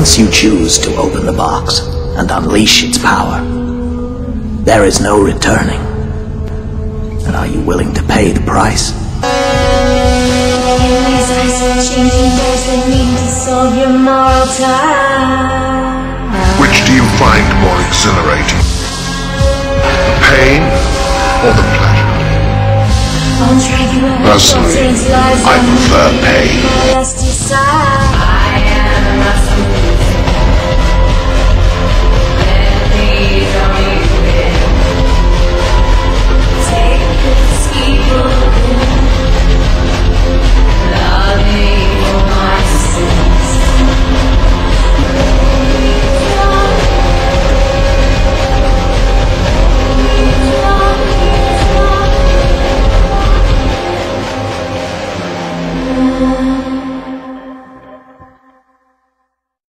Once you choose to open the box and unleash its power, there is no returning. And are you willing to pay the price? Which do you find more exhilarating? The pain or the pleasure? Personally, I prefer pain.